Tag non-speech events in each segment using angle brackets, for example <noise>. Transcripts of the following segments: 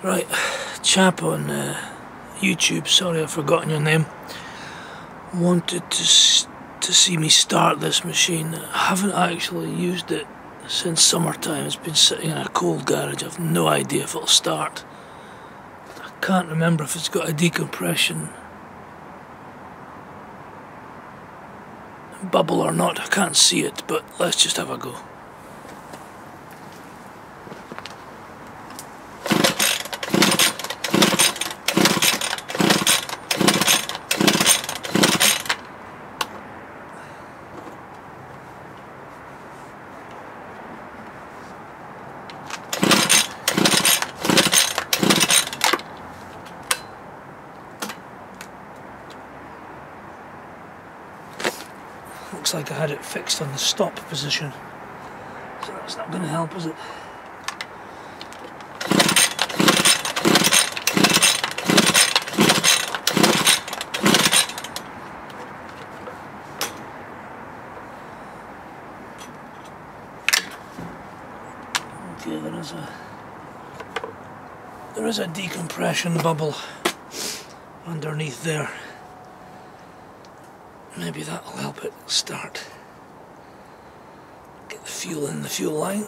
Right, chap on uh, YouTube, sorry I've forgotten your name, wanted to, to see me start this machine. I haven't actually used it since summertime. It's been sitting in a cold garage. I've no idea if it'll start. I can't remember if it's got a decompression bubble or not. I can't see it, but let's just have a go. Looks like I had it fixed on the stop position. So that's not going to help, is it? Okay, there is a there is a decompression bubble underneath there. Maybe that'll help it start. Get the fuel in the fuel line.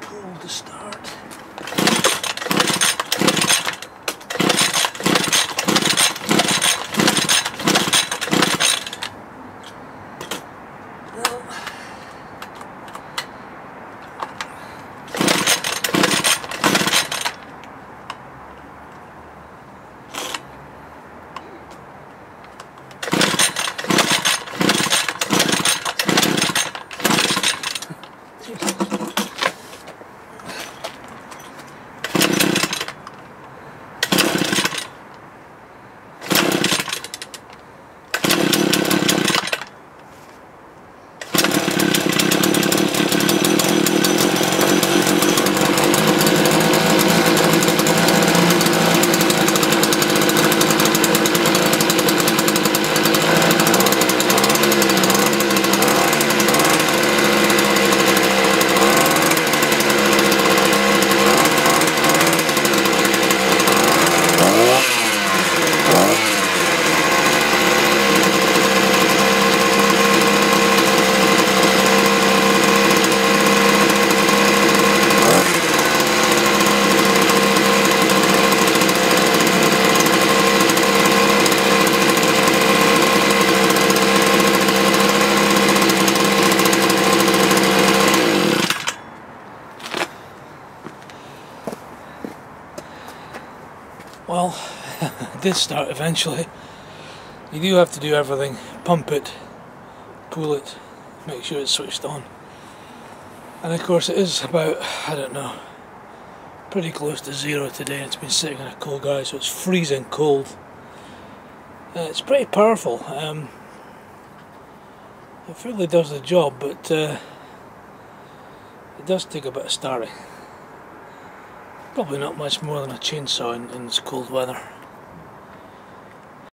Pull to start. Well, <laughs> it did start eventually. You do have to do everything. Pump it, pull it, make sure it's switched on. And of course it is about, I don't know, pretty close to zero today. It's been sitting in a cold garage, so it's freezing cold. Uh, it's pretty powerful. Um, it really does the job, but uh, it does take a bit of starting. Probably not much more than a chainsaw in, in this cold weather.